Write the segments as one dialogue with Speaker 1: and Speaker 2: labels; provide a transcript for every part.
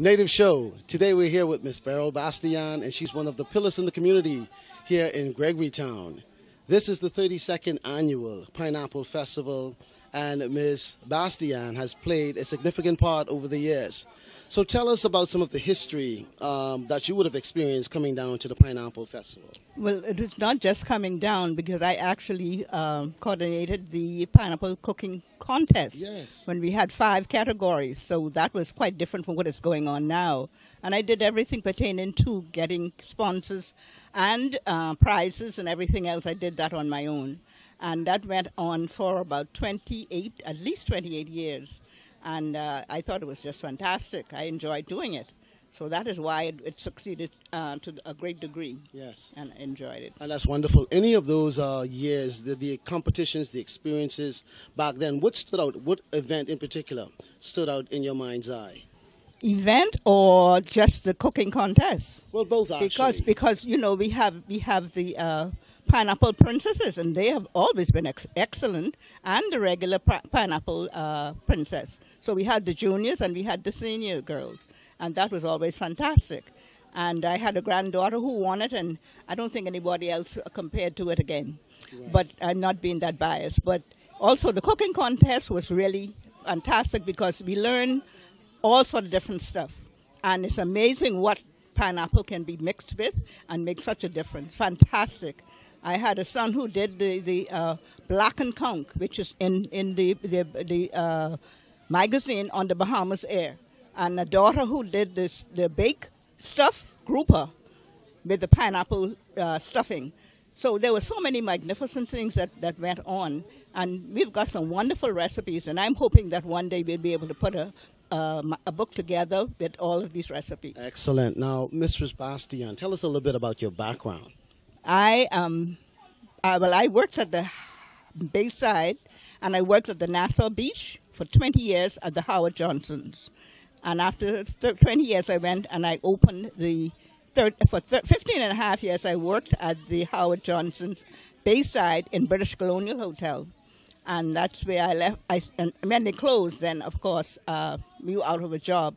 Speaker 1: Native Show. Today we're here with Miss Barell Bastian, and she's one of the pillars in the community here in Gregory Town. This is the 32nd annual Pineapple Festival, and Ms. Bastian has played a significant part over the years. So tell us about some of the history um, that you would have experienced coming down to the Pineapple Festival.
Speaker 2: Well, it was not just coming down because I actually um, coordinated the pineapple cooking contest
Speaker 1: Yes.
Speaker 2: when we had five categories. So that was quite different from what is going on now. And I did everything pertaining to getting sponsors and uh, prizes and everything else. I did that on my own. And that went on for about 28, at least 28 years. And uh, I thought it was just fantastic. I enjoyed doing it. So that is why it, it succeeded uh, to a great degree
Speaker 1: Yes.
Speaker 2: and enjoyed it.
Speaker 1: And that's wonderful. Any of those uh, years, the, the competitions, the experiences back then, what stood out? What event in particular stood out in your mind's eye?
Speaker 2: Event or just the cooking contest?
Speaker 1: Well, both actually.
Speaker 2: Because because you know we have we have the uh, pineapple princesses and they have always been ex- excellent, and the regular pi- pineapple uh, princess. So we had the juniors and we had the senior girls, and that was always fantastic. And I had a granddaughter who won it, and I don't think anybody else compared to it again. But I'm not being that biased. But also the cooking contest was really fantastic because we learned all sort of different stuff. And it's amazing what pineapple can be mixed with and make such a difference. Fantastic. I had a son who did the, the uh, Blackened Conch, which is in, in the, the, the uh, magazine on the Bahamasair, and a daughter who did this the bake stuff grouper with the pineapple uh, stuffing. So there were so many magnificent things that, that went on, and we've got some wonderful recipes. And I'm hoping that one day we'll be able to put a um, a book together with all of these recipes.
Speaker 1: Excellent. Now, Mistress Bastian, tell us a little bit about your background.
Speaker 2: I um, uh, well, I worked at the Bayside, and I worked at the Nassau Beach for 20 years at the Howard Johnsons. And after th- 20 years, I went and I opened the for thir- 15 and a half years. I worked at the Howard Johnsons Bayside in British Colonial Hotel, and that's where I left. I and when they closed, then of course uh, we were out of a job.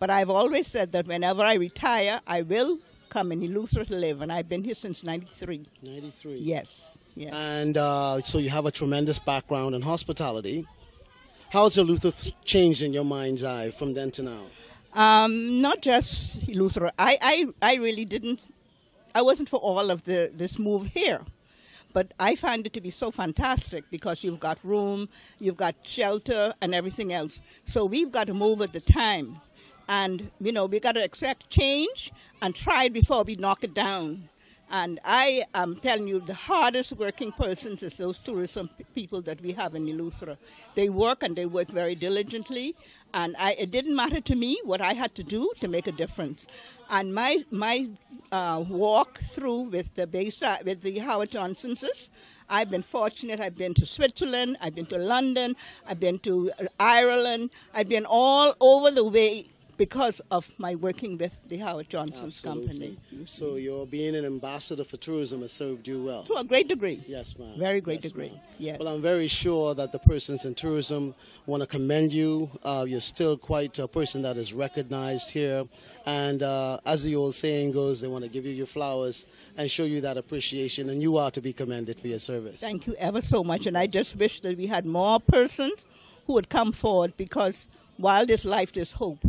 Speaker 2: But I've always said that whenever I retire, I will come in Eleuthera to live, and I've been here since '93.
Speaker 1: 93.
Speaker 2: Yes, yes.
Speaker 1: And uh, so you have a tremendous background in hospitality. How's Eleuthera th- changed in your mind's eye from then to now?
Speaker 2: Um, not just Luther. I, I, I really didn't. I wasn't for all of the this move here, but I find it to be so fantastic because you've got room, you've got shelter, and everything else. So we've got to move at the times, and you know we got to accept change and try it before we knock it down. And I am telling you, the hardest working persons is those tourism people that we have in Eleuthera. They work and they work very diligently, and I, it didn't matter to me what I had to do to make a difference. And my my uh, walk through with the Bayside, with the Howard I've been fortunate. I've been to Switzerland, I've been to London, I've been to Ireland, I've been all over the way because of my working with the Howard Johnson's company.
Speaker 1: So your being an ambassador for tourism has served you well.
Speaker 2: To a great degree.
Speaker 1: Yes, ma'am.
Speaker 2: Very great
Speaker 1: Yes,
Speaker 2: degree. Yes.
Speaker 1: Well, I'm very sure that the persons in tourism want to commend you. Uh, you're still quite a person that is recognized here. And uh, as the old saying goes, they want to give you your flowers and show you that appreciation. And you are to be commended for your service.
Speaker 2: Thank you ever so much. And I just wish that we had more persons who would come forward because while there's life, there's hope.